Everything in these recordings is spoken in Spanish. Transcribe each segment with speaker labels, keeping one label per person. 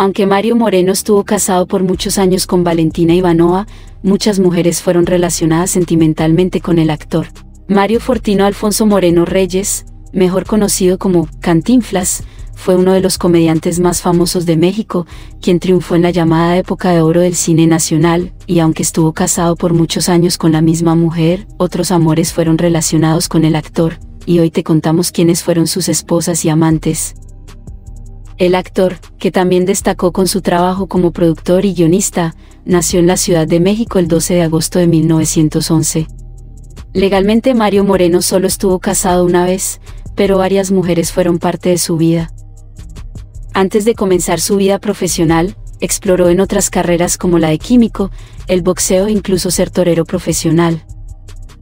Speaker 1: Aunque Mario Moreno estuvo casado por muchos años con Valentina Ivanova, muchas mujeres fueron relacionadas sentimentalmente con el actor. Mario Fortino Alfonso Moreno Reyes, mejor conocido como Cantinflas, fue uno de los comediantes más famosos de México, quien triunfó en la llamada época de oro del cine nacional, y aunque estuvo casado por muchos años con la misma mujer, otros amores fueron relacionados con el actor, y hoy te contamos quiénes fueron sus esposas y amantes. El actor, que también destacó con su trabajo como productor y guionista, nació en la Ciudad de México el 12 de agosto de 1911. Legalmente Mario Moreno solo estuvo casado una vez, pero varias mujeres fueron parte de su vida. Antes de comenzar su vida profesional, exploró en otras carreras como la de químico, el boxeo e incluso ser torero profesional.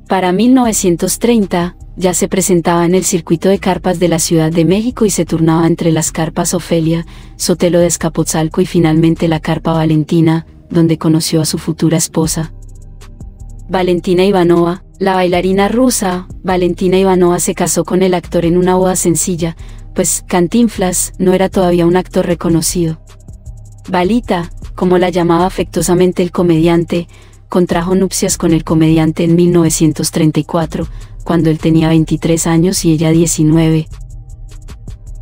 Speaker 1: Para 1930, ya se presentaba en el circuito de carpas de la Ciudad de México y se turnaba entre las carpas Ofelia, Sotelo de Escapotzalco y finalmente la carpa Valentina, donde conoció a su futura esposa. Valentina Ivanova, la bailarina rusa, Valentina Ivanova se casó con el actor en una boda sencilla, pues Cantinflas no era todavía un actor reconocido. Valita, como la llamaba afectuosamente el comediante, contrajo nupcias con el comediante en 1934, cuando él tenía 23 años y ella 19.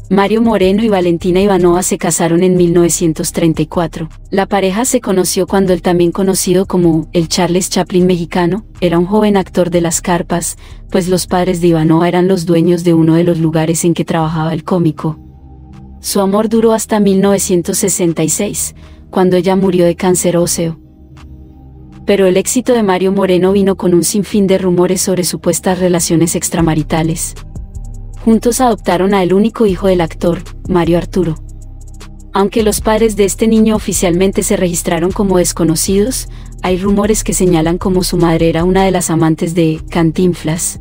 Speaker 1: Mario Moreno y Valentina Ivanova se casaron en 1934. La pareja se conoció cuando el también conocido como el Charles Chaplin mexicano era un joven actor de las carpas, pues los padres de Ivanova eran los dueños de uno de los lugares en que trabajaba el cómico. Su amor duró hasta 1966, cuando ella murió de cáncer óseo. Pero el éxito de Mario Moreno vino con un sinfín de rumores sobre supuestas relaciones extramaritales juntos adoptaron a el único hijo del actor, Mario Arturo. Aunque los padres de este niño oficialmente se registraron como desconocidos, hay rumores que señalan como su madre era una de las amantes de Cantinflas.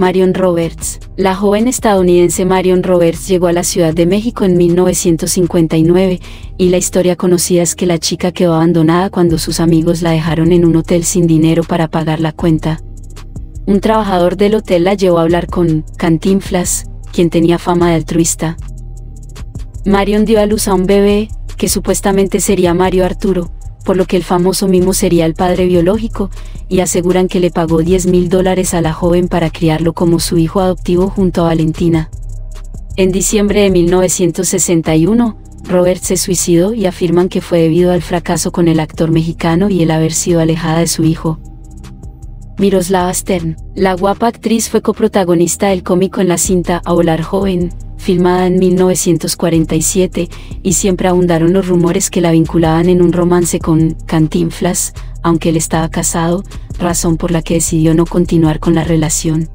Speaker 1: Marion Roberts. La joven estadounidense Marion Roberts llegó a la Ciudad de México en 1959 y la historia conocida es que la chica quedó abandonada cuando sus amigos la dejaron en un hotel sin dinero para pagar la cuenta un trabajador del hotel la llevó a hablar con Cantinflas, quien tenía fama de altruista. Marion dio a luz a un bebé, que supuestamente sería Mario Arturo, por lo que el famoso mimo sería el padre biológico, y aseguran que le pagó 10 mil dólares a la joven para criarlo como su hijo adoptivo junto a Valentina. En diciembre de 1961, Robert se suicidó y afirman que fue debido al fracaso con el actor mexicano y el haber sido alejada de su hijo. Miroslava Stern. La guapa actriz fue coprotagonista del cómico en la cinta A Volar Joven, filmada en 1947, y siempre abundaron los rumores que la vinculaban en un romance con Cantinflas, aunque él estaba casado, razón por la que decidió no continuar con la relación.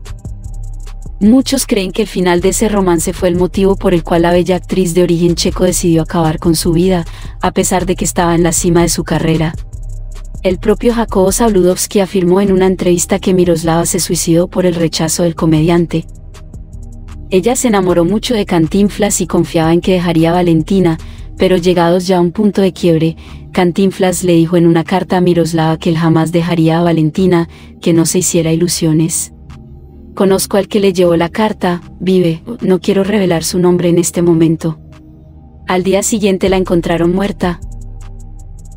Speaker 1: Muchos creen que el final de ese romance fue el motivo por el cual la bella actriz de origen checo decidió acabar con su vida, a pesar de que estaba en la cima de su carrera, el propio Jacobo Zabludovsky afirmó en una entrevista que Miroslava se suicidó por el rechazo del comediante. Ella se enamoró mucho de Cantinflas y confiaba en que dejaría a Valentina, pero llegados ya a un punto de quiebre, Cantinflas le dijo en una carta a Miroslava que él jamás dejaría a Valentina, que no se hiciera ilusiones. Conozco al que le llevó la carta, vive, no quiero revelar su nombre en este momento. Al día siguiente la encontraron muerta,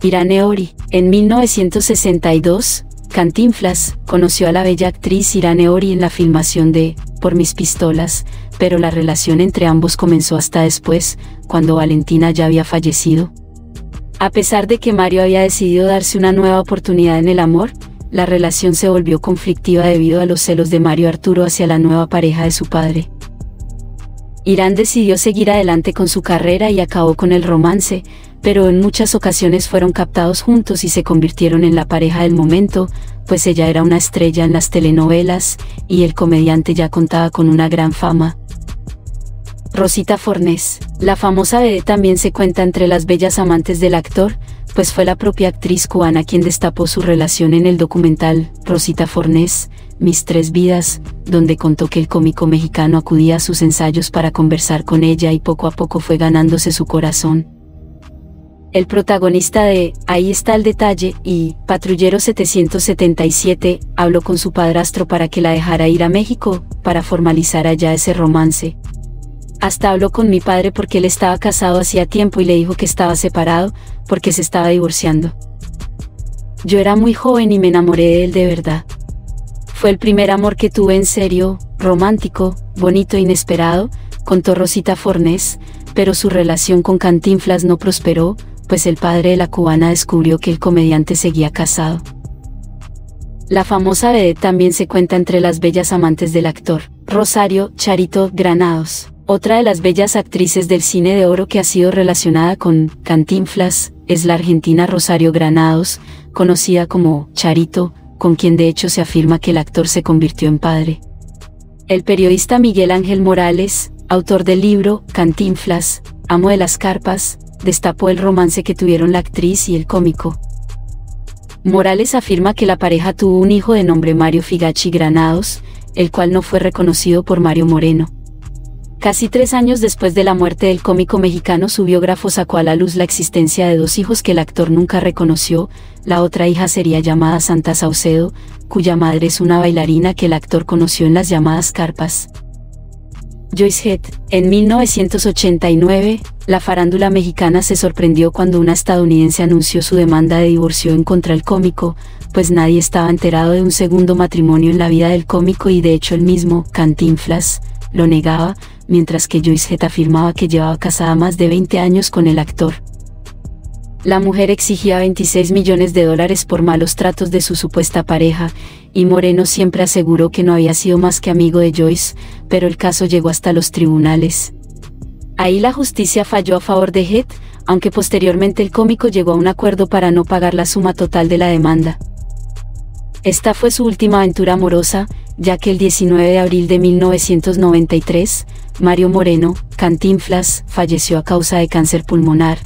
Speaker 1: Irane Ori. En 1962, Cantinflas conoció a la bella actriz Irane Ori en la filmación de Por mis pistolas, pero la relación entre ambos comenzó hasta después, cuando Valentina ya había fallecido. A pesar de que Mario había decidido darse una nueva oportunidad en el amor, la relación se volvió conflictiva debido a los celos de Mario Arturo hacia la nueva pareja de su padre. Irán decidió seguir adelante con su carrera y acabó con el romance, pero en muchas ocasiones fueron captados juntos y se convirtieron en la pareja del momento, pues ella era una estrella en las telenovelas, y el comediante ya contaba con una gran fama. Rosita Fornés, la famosa bebé también se cuenta entre las bellas amantes del actor, pues fue la propia actriz cubana quien destapó su relación en el documental Rosita Fornés, Mis Tres Vidas, donde contó que el cómico mexicano acudía a sus ensayos para conversar con ella y poco a poco fue ganándose su corazón. El protagonista de Ahí está el detalle y Patrullero 777 habló con su padrastro para que la dejara ir a México, para formalizar allá ese romance. Hasta habló con mi padre porque él estaba casado hacía tiempo y le dijo que estaba separado, porque se estaba divorciando. Yo era muy joven y me enamoré de él de verdad. Fue el primer amor que tuve en serio, romántico, bonito e inesperado, contó Rosita Fornés, pero su relación con Cantinflas no prosperó, pues el padre de la cubana descubrió que el comediante seguía casado. La famosa vedette también se cuenta entre las bellas amantes del actor, Rosario Charito Granados, otra de las bellas actrices del cine de oro que ha sido relacionada con Cantinflas, es la argentina Rosario Granados, conocida como Charito, con quien de hecho se afirma que el actor se convirtió en padre. El periodista Miguel Ángel Morales, autor del libro Cantinflas, Amo de las Carpas, destapó el romance que tuvieron la actriz y el cómico. Morales afirma que la pareja tuvo un hijo de nombre Mario Figachi Granados, el cual no fue reconocido por Mario Moreno. Casi tres años después de la muerte del cómico mexicano, su biógrafo sacó a la luz la existencia de dos hijos que el actor nunca reconoció. La otra hija sería llamada Santa Saucedo, cuya madre es una bailarina que el actor conoció en las llamadas carpas. Joyce Head. En 1989, la farándula mexicana se sorprendió cuando una estadounidense anunció su demanda de divorcio en contra del cómico, pues nadie estaba enterado de un segundo matrimonio en la vida del cómico y de hecho el mismo, Cantinflas, lo negaba, mientras que Joyce Head afirmaba que llevaba casada más de 20 años con el actor. La mujer exigía 26 millones de dólares por malos tratos de su supuesta pareja, y Moreno siempre aseguró que no había sido más que amigo de Joyce, pero el caso llegó hasta los tribunales. Ahí la justicia falló a favor de Head, aunque posteriormente el cómico llegó a un acuerdo para no pagar la suma total de la demanda. Esta fue su última aventura amorosa, ya que el 19 de abril de 1993, Mario Moreno, Cantinflas, falleció a causa de cáncer pulmonar,